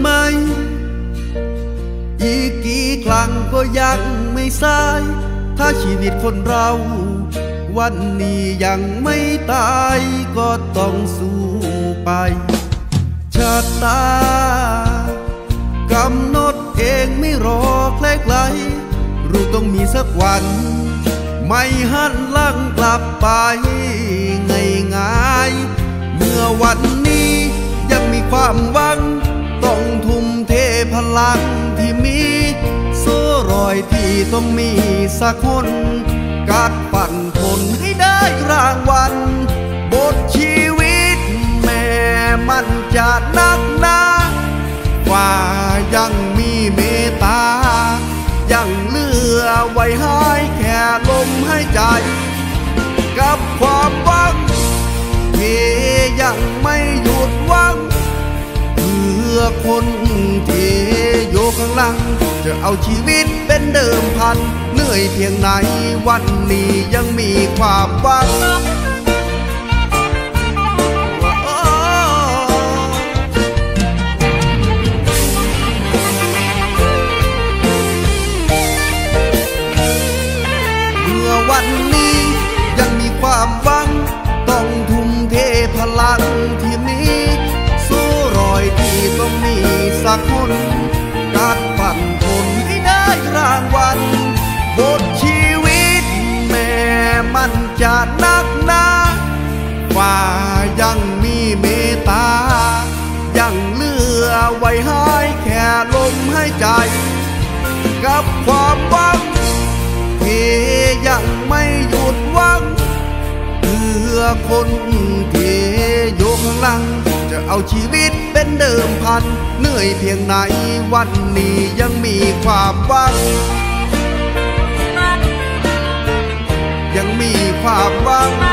ไหม อีกกี่ครั้งก็ยังไม่สาย ถ้าชีวิตคนเรา วันนี้ยังไม่ตายก็ต้องสู้ไป ชะตากำหนดเองไม่รอใกลรู้ต้องมีสักวัน ไม่หันหลังกลับไปง่ายๆเมื่อวันนี้ยังมีความหวังต้องทุ่มเทพ ลังที่มีโซ่รอยที่ต้องมีสักคนกัดปั่นทนให้ได้รางวัลบทชีวิตแม่มันจะนักหนาว่ายังมีเมตตา ยังเหลือไว้ให้แค่ลมหายใจ กับความหวังที่ยังไม่หยุดหวังเพื่อคนที่ ลังจะเอาชีวิตเป็นเดิมพัน เหนื่อยเพียงไหนวันนี้ยังมีความหวังเมื่อวันนี้ยังมีความหวัง ต้องทุ่มเทพลังที่มีสู้รอยที่ต้องมีสักคนการปั่น รางวัลบทชีวิตแม่มันจะนักหนาว่ายังมีเมตตา ยังเลือไว้ให้แค่ลมหายใจ กับความหวังที่ยังไม่หยุดหวังเพื่อคนที่อยู่ข้างหลัง จะเอาชีวิตเป็นเดิมพัน เหนื่อยเพียงไหนวันนี้ยังมีความหวัง ยังมีความหวัง